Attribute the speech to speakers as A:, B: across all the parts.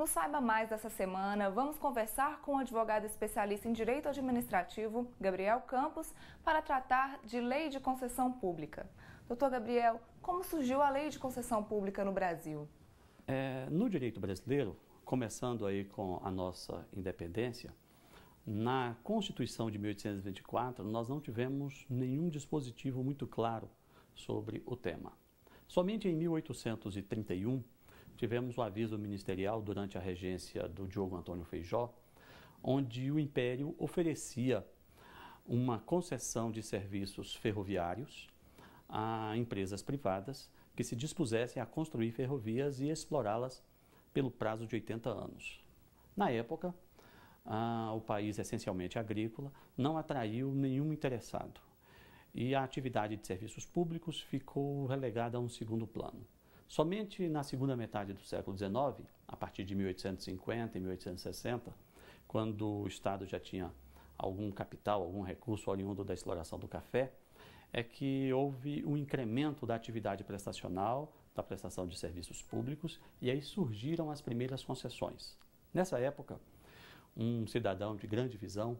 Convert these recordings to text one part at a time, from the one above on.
A: No Saiba Mais dessa semana, vamos conversar com o advogado especialista em direito administrativo, Gabriel Campos, para tratar de lei de concessão pública. Doutor Gabriel, como surgiu a lei de concessão pública no Brasil?
B: É, no direito brasileiro, começando aí com a nossa independência, na Constituição de 1824, nós não tivemos nenhum dispositivo muito claro sobre o tema. Somente em 1831 tivemos o aviso ministerial durante a regência do Diogo Antônio Feijó, onde o Império oferecia uma concessão de serviços ferroviários a empresas privadas que se dispusessem a construir ferrovias e explorá-las pelo prazo de 80 anos. Na época, ah, o país essencialmente agrícola não atraiu nenhum interessado e a atividade de serviços públicos ficou relegada a um segundo plano. Somente na segunda metade do século XIX, a partir de 1850 e 1860, quando o Estado já tinha algum capital, algum recurso oriundo da exploração do café, é que houve um incremento da atividade prestacional, da prestação de serviços públicos, e aí surgiram as primeiras concessões. Nessa época, um cidadão de grande visão,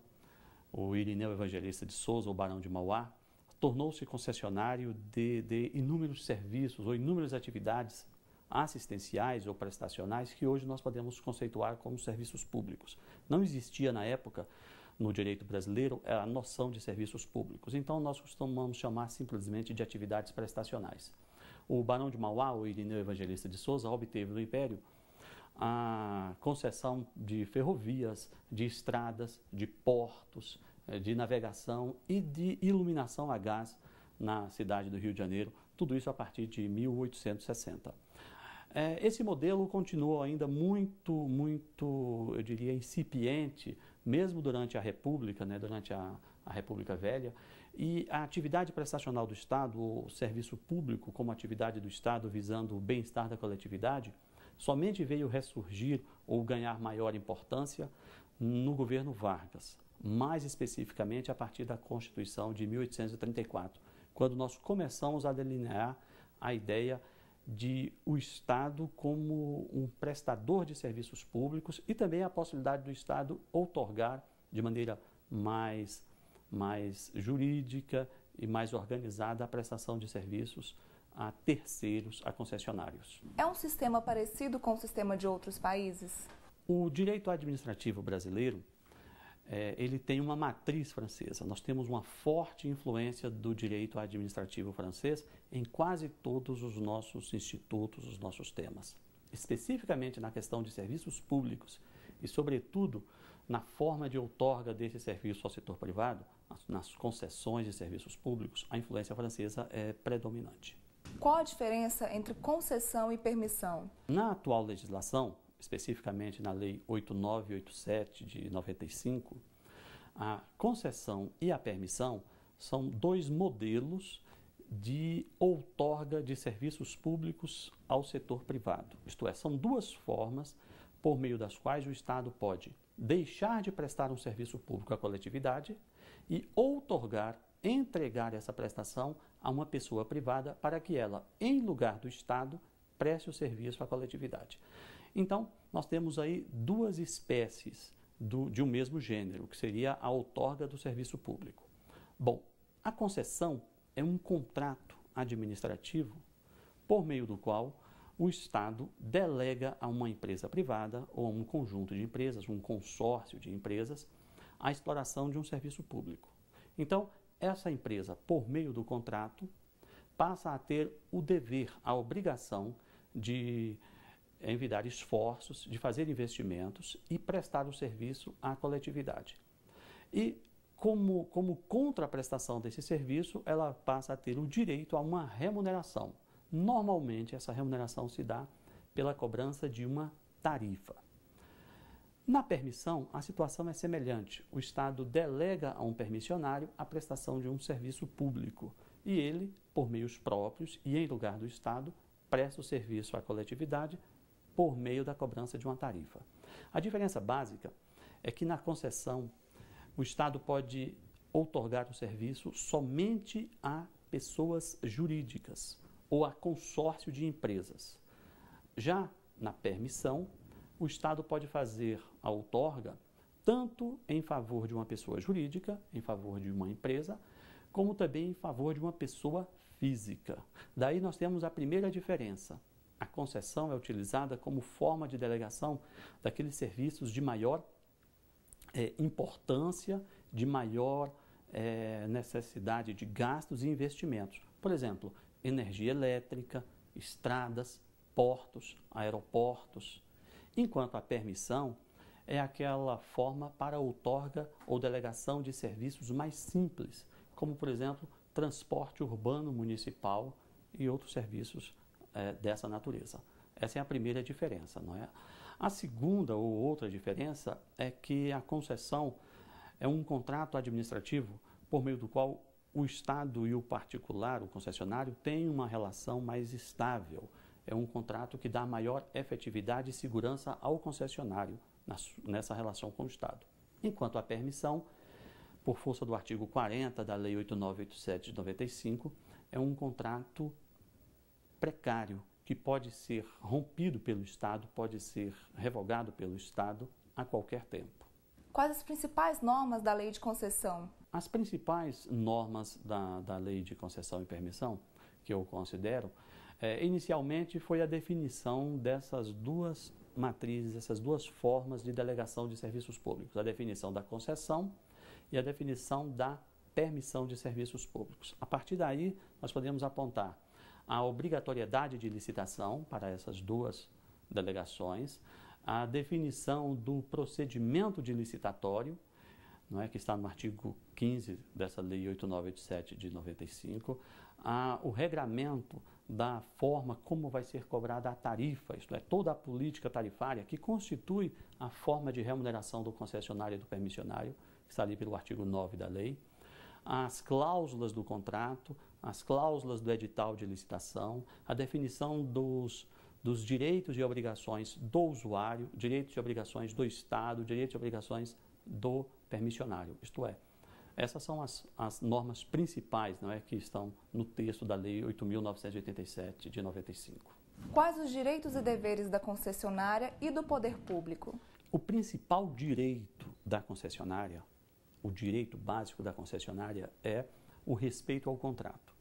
B: o Irineu Evangelista de Souza, o Barão de Mauá, tornou-se concessionário de, de inúmeros serviços ou inúmeras atividades assistenciais ou prestacionais que hoje nós podemos conceituar como serviços públicos. Não existia na época no direito brasileiro a noção de serviços públicos, então nós costumamos chamar simplesmente de atividades prestacionais. O Barão de Mauá, o Irineu Evangelista de Souza, obteve no Império a concessão de ferrovias, de estradas, de portos, de navegação e de iluminação a gás na cidade do Rio de Janeiro, tudo isso a partir de 1860. Eh, esse modelo continuou ainda muito, muito, eu diria, incipiente, mesmo durante a República, né, durante a, a República Velha, e a atividade prestacional do Estado, o serviço público como atividade do Estado visando o bem-estar da coletividade, somente veio ressurgir ou ganhar maior importância no governo Vargas, mais especificamente a partir da Constituição de 1834, quando nós começamos a delinear a ideia de o Estado como um prestador de serviços públicos e também a possibilidade do Estado outorgar de maneira mais, mais jurídica e mais organizada a prestação de serviços a terceiros, a concessionários.
A: É um sistema parecido com o sistema de outros países?
B: O direito administrativo brasileiro é, ele tem uma matriz francesa. Nós temos uma forte influência do direito administrativo francês em quase todos os nossos institutos, os nossos temas. Especificamente na questão de serviços públicos e, sobretudo, na forma de outorga desse serviço ao setor privado, nas concessões de serviços públicos, a influência francesa é predominante.
A: Qual a diferença entre concessão e permissão?
B: Na atual legislação, especificamente na Lei 8987 de 95, a concessão e a permissão são dois modelos de outorga de serviços públicos ao setor privado. Isto é, são duas formas por meio das quais o Estado pode deixar de prestar um serviço público à coletividade e outorgar entregar essa prestação a uma pessoa privada para que ela, em lugar do Estado, preste o serviço à coletividade. Então, nós temos aí duas espécies do, de um mesmo gênero, que seria a outorga do serviço público. Bom, a concessão é um contrato administrativo por meio do qual o Estado delega a uma empresa privada ou a um conjunto de empresas, um consórcio de empresas, a exploração de um serviço público. Então, essa empresa, por meio do contrato, passa a ter o dever, a obrigação de envidar esforços, de fazer investimentos e prestar o serviço à coletividade. E como, como contraprestação desse serviço, ela passa a ter o direito a uma remuneração. Normalmente, essa remuneração se dá pela cobrança de uma tarifa. Na permissão, a situação é semelhante. O Estado delega a um permissionário a prestação de um serviço público e ele, por meios próprios e em lugar do Estado, presta o serviço à coletividade por meio da cobrança de uma tarifa. A diferença básica é que na concessão o Estado pode outorgar o serviço somente a pessoas jurídicas ou a consórcio de empresas. Já na permissão, o Estado pode fazer a outorga tanto em favor de uma pessoa jurídica, em favor de uma empresa, como também em favor de uma pessoa física. Daí nós temos a primeira diferença. A concessão é utilizada como forma de delegação daqueles serviços de maior é, importância, de maior é, necessidade de gastos e investimentos. Por exemplo, energia elétrica, estradas, portos, aeroportos. Enquanto a permissão é aquela forma para outorga ou delegação de serviços mais simples, como, por exemplo, transporte urbano municipal e outros serviços é, dessa natureza. Essa é a primeira diferença, não é? A segunda ou outra diferença é que a concessão é um contrato administrativo por meio do qual o Estado e o particular, o concessionário, têm uma relação mais estável. É um contrato que dá maior efetividade e segurança ao concessionário nessa relação com o Estado. Enquanto a permissão, por força do artigo 40 da Lei 8987 de 95, é um contrato precário que pode ser rompido pelo Estado, pode ser revogado pelo Estado a qualquer tempo.
A: Quais as principais normas da lei de concessão?
B: As principais normas da, da lei de concessão e permissão, que eu considero, é, inicialmente foi a definição dessas duas matrizes, essas duas formas de delegação de serviços públicos: a definição da concessão e a definição da permissão de serviços públicos. A partir daí, nós podemos apontar a obrigatoriedade de licitação para essas duas delegações, a definição do procedimento de licitatório, não é, que está no artigo 15 dessa Lei 8987 de 95, a, o regramento da forma como vai ser cobrada a tarifa, isto é, toda a política tarifária que constitui a forma de remuneração do concessionário e do permissionário, que está ali pelo artigo 9 da lei, as cláusulas do contrato, as cláusulas do edital de licitação, a definição dos dos direitos e obrigações do usuário, direitos e obrigações do Estado, direitos e obrigações do permissionário. Isto é, essas são as, as normas principais não é, que estão no texto da Lei 8.987 de 95.
A: Quais os direitos e deveres da concessionária e do poder público?
B: O principal direito da concessionária, o direito básico da concessionária é o respeito ao contrato.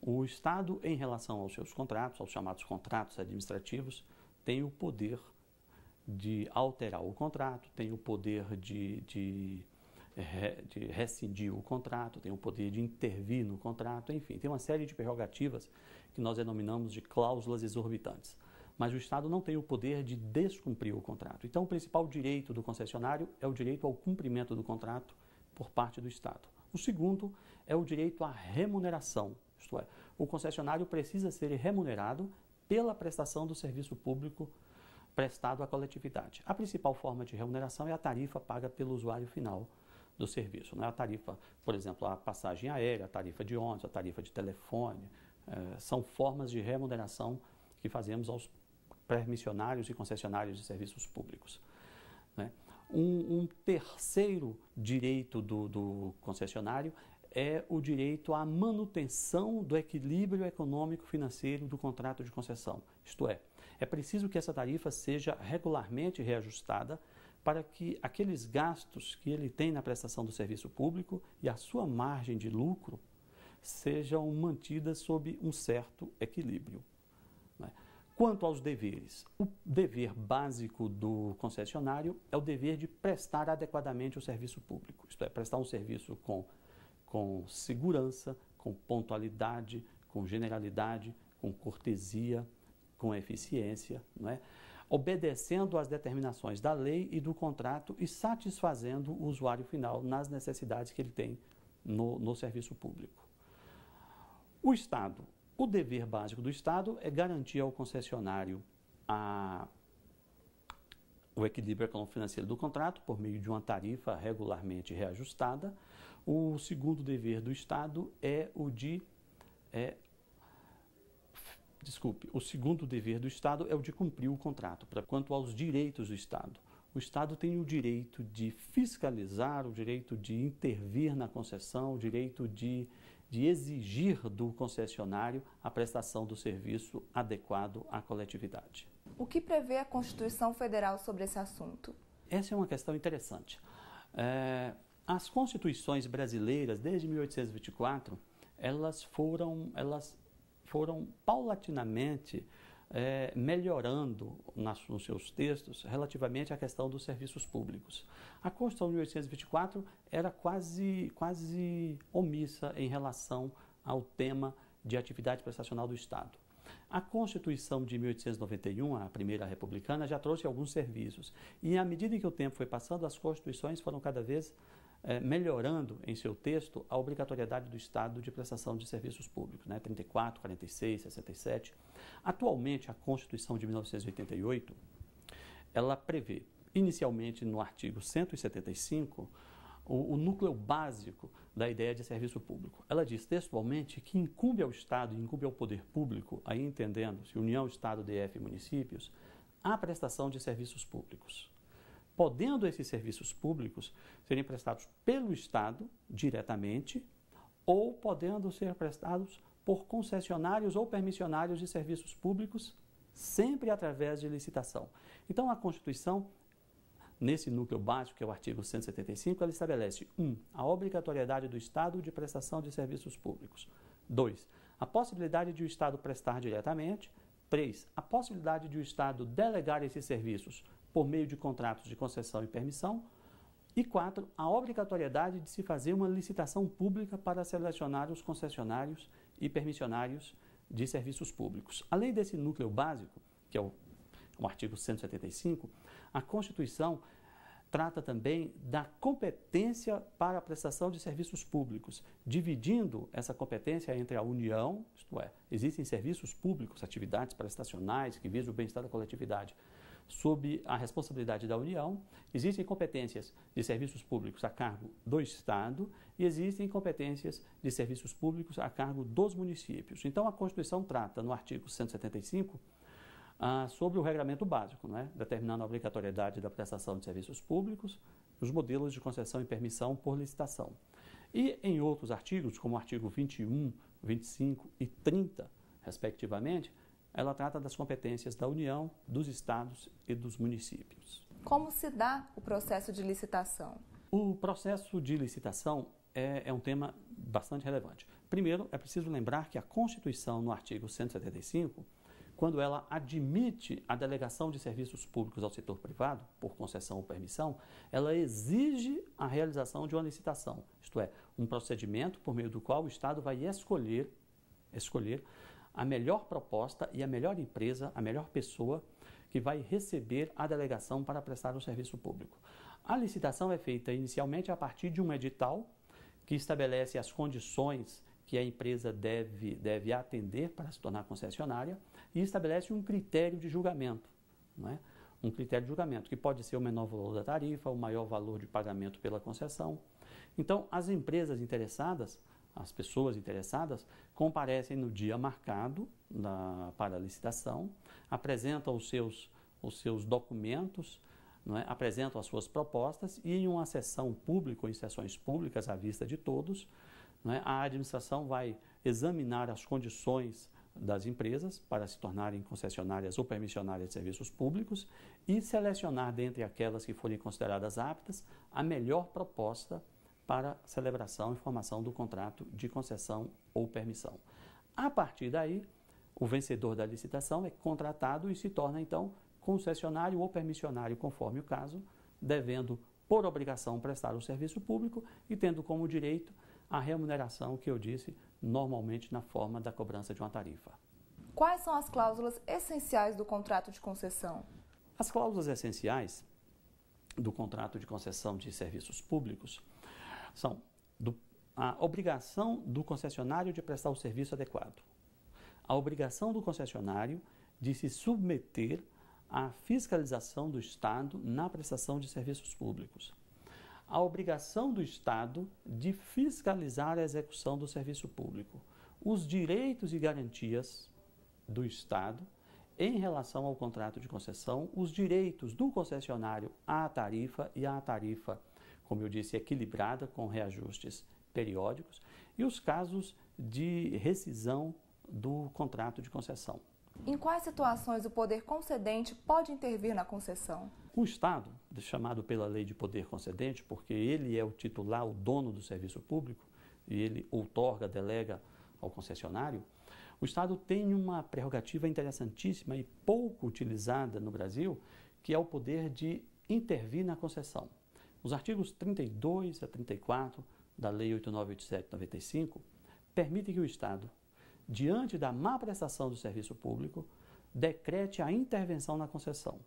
B: O Estado, em relação aos seus contratos, aos chamados contratos administrativos, tem o poder de alterar o contrato, tem o poder de, de, de rescindir o contrato, tem o poder de intervir no contrato, enfim, tem uma série de prerrogativas que nós denominamos de cláusulas exorbitantes. Mas o Estado não tem o poder de descumprir o contrato. Então, o principal direito do concessionário é o direito ao cumprimento do contrato por parte do Estado. O segundo é o direito à remuneração isto é, o concessionário precisa ser remunerado pela prestação do serviço público prestado à coletividade. A principal forma de remuneração é a tarifa paga pelo usuário final do serviço. É a tarifa, por exemplo, a passagem aérea, a tarifa de ônibus, a tarifa de telefone. Eh, são formas de remuneração que fazemos aos permissionários e concessionários de serviços públicos. Né? Um, um, terceiro direito do, do concessionário é o direito à manutenção do equilíbrio econômico financeiro do contrato de concessão. Isto é, é preciso que essa tarifa seja regularmente reajustada para que aqueles gastos que ele tem na prestação do serviço público e a sua margem de lucro sejam mantidas sob um certo equilíbrio. Né? Quanto aos deveres, o dever básico do concessionário é o dever de prestar adequadamente o serviço público, isto é, prestar um serviço com com segurança, com pontualidade, com generalidade, com cortesia, com eficiência, não é? obedecendo às determinações da lei e do contrato e satisfazendo o usuário final nas necessidades que ele tem no, no serviço público. O Estado, o dever básico do Estado é garantir ao concessionário a, o equilíbrio econômico-financeiro do contrato por meio de uma tarifa regularmente reajustada, o segundo dever do Estado é o de. É, desculpe, o segundo dever do Estado é o de cumprir o contrato. Quanto aos direitos do Estado, o Estado tem o direito de fiscalizar, o direito de intervir na concessão, o direito de, de exigir do concessionário a prestação do serviço adequado à coletividade.
A: O que prevê a Constituição Federal sobre esse assunto?
B: Essa é uma questão interessante. É, as constituições brasileiras, desde 1824, elas foram, elas foram paulatinamente é, melhorando nas, nos seus textos relativamente à questão dos serviços públicos. A Constituição de 1824 era quase, quase omissa em relação ao tema de atividade prestacional do Estado. A Constituição de 1891, a primeira republicana, já trouxe alguns serviços. E à medida que o tempo foi passando, as constituições foram cada vez é, melhorando em seu texto a obrigatoriedade do Estado de prestação de serviços públicos, né? 34, 46, 67. Atualmente, a Constituição de 1988, ela prevê, inicialmente no artigo 175, o, o, núcleo básico da ideia de serviço público. Ela diz textualmente que incumbe ao Estado incumbe ao poder público, aí entendendo-se União, Estado, DF e municípios, a prestação de serviços públicos podendo esses serviços públicos serem prestados pelo Estado diretamente ou podendo ser prestados por concessionários ou permissionários de serviços públicos, sempre através de licitação. Então, a Constituição, nesse núcleo básico, que é o artigo 175, ela estabelece: 1. Um, a obrigatoriedade do Estado de prestação de serviços públicos. 2. A possibilidade de o Estado prestar diretamente. 3. A possibilidade de o Estado delegar esses serviços por meio de contratos de concessão e permissão. E quatro, a obrigatoriedade de se fazer uma licitação pública para selecionar os concessionários e permissionários de serviços públicos. Além desse núcleo básico, que é o, o artigo 175, a Constituição trata também da competência para a prestação de serviços públicos, dividindo essa competência entre a União, isto é, existem serviços públicos, atividades prestacionais que visam o bem-estar da coletividade, sob a responsabilidade da União, existem competências de serviços públicos a cargo do Estado e existem competências de serviços públicos a cargo dos municípios. Então, a Constituição trata, no artigo 175, ah, sobre o regramento básico, né, determinando a obrigatoriedade da prestação de serviços públicos, os modelos de concessão e permissão por licitação. E em outros artigos, como o artigo 21, 25 e 30, respectivamente, ela trata das competências da União, dos estados e dos municípios.
A: Como se dá o processo de licitação?
B: O processo de licitação é, é um tema bastante relevante. Primeiro, é preciso lembrar que a Constituição, no artigo 175, quando ela admite a delegação de serviços públicos ao setor privado, por concessão ou permissão, ela exige a realização de uma licitação, isto é, um procedimento por meio do qual o Estado vai escolher, escolher a melhor proposta e a melhor empresa, a melhor pessoa que vai receber a delegação para prestar o serviço público. A licitação é feita inicialmente a partir de um edital que estabelece as condições que a empresa deve, deve atender para se tornar concessionária e estabelece um critério de julgamento. Não é? Um critério de julgamento, que pode ser o menor valor da tarifa, o maior valor de pagamento pela concessão. Então, as empresas interessadas as pessoas interessadas comparecem no dia marcado para a licitação, apresentam os seus, os seus documentos, é? apresentam as suas propostas e em uma sessão pública ou em sessões públicas à vista de todos, é? a administração vai examinar as condições das empresas para se tornarem concessionárias ou permissionárias de serviços públicos e selecionar dentre aquelas que forem consideradas aptas a melhor proposta para celebração e formação do contrato de concessão ou permissão. A partir daí, o vencedor da licitação é contratado e se torna então concessionário ou permissionário, conforme o caso, devendo por obrigação prestar o serviço público e tendo como direito a remuneração que eu disse, normalmente na forma da cobrança de uma tarifa.
A: Quais são as cláusulas essenciais do contrato de concessão?
B: As cláusulas essenciais do contrato de concessão de serviços públicos são do, a obrigação do concessionário de prestar o serviço adequado, a obrigação do concessionário de se submeter à fiscalização do Estado na prestação de serviços públicos, a obrigação do Estado de fiscalizar a execução do serviço público, os direitos e garantias do Estado em relação ao contrato de concessão, os direitos do concessionário à tarifa e à tarifa como eu disse, equilibrada, com reajustes periódicos, e os casos de rescisão do contrato de concessão.
A: Em quais situações o poder concedente pode intervir na concessão?
B: O Estado, chamado pela lei de poder concedente, porque ele é o titular, o dono do serviço público, e ele outorga, delega ao concessionário, o Estado tem uma prerrogativa interessantíssima e pouco utilizada no Brasil, que é o poder de intervir na concessão. Os artigos 32 a 34 da Lei 8987-95 permitem que o Estado, diante da má prestação do serviço público, decrete a intervenção na concessão.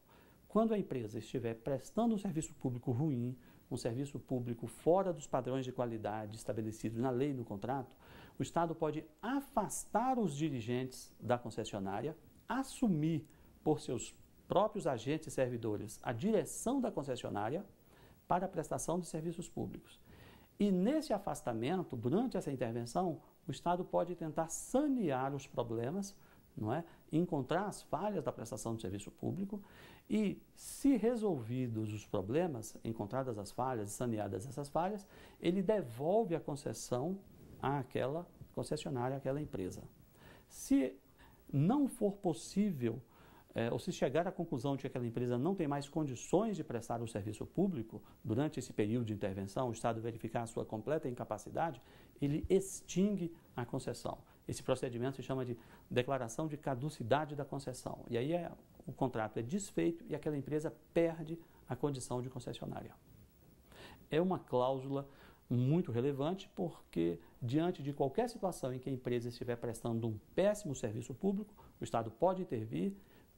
B: Quando a empresa estiver prestando um serviço público ruim, um serviço público fora dos padrões de qualidade estabelecidos na lei e no contrato, o Estado pode afastar os dirigentes da concessionária, assumir por seus próprios agentes e servidores a direção da concessionária para a prestação de serviços públicos. E nesse afastamento, durante essa intervenção, o Estado pode tentar sanear os problemas, não é? encontrar as falhas da prestação de serviço público e, se resolvidos os problemas, encontradas as falhas, saneadas essas falhas, ele devolve a concessão àquela concessionária, àquela empresa. Se não for possível é, ou se chegar à conclusão de que aquela empresa não tem mais condições de prestar o serviço público durante esse período de intervenção, o Estado verificar a sua completa incapacidade, ele extingue a concessão. Esse procedimento se chama de declaração de caducidade da concessão. E aí é, o contrato é desfeito e aquela empresa perde a condição de concessionária. É uma cláusula muito relevante porque, diante de qualquer situação em que a empresa estiver prestando um péssimo serviço público, o Estado pode intervir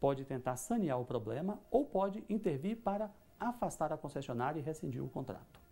B: pode tentar sanear o problema ou pode intervir para afastar a concessionária e rescindir o contrato.